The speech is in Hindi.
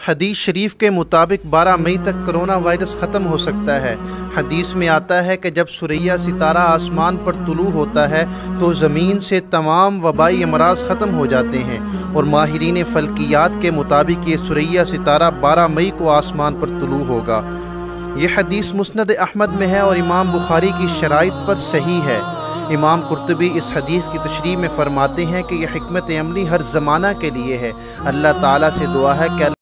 हदीस शरीफ के मुताबिक 12 मई तक कोरोना वायरस ख़त्म हो सकता है। हदीस में आता है कि जब सुरैया सितारा आसमान पर तुलू होता है तो ज़मीन से तमाम वबाई अमराज ख़त्म हो जाते हैं। और माहरीन फल्कियात के मुताबिक ये सुरैया सितारा 12 मई को आसमान पर तुलू होगा। यह हदीस मुस्ंद अहमद में है और इमाम बुखारी की शराइ पर सही है। इमाम कुर्तबी इस हदीस की तशरी में फरमाते हैं कि यह हमत अमली हर ज़माना के लिए है। अल्लाह ताली से दुआ है कि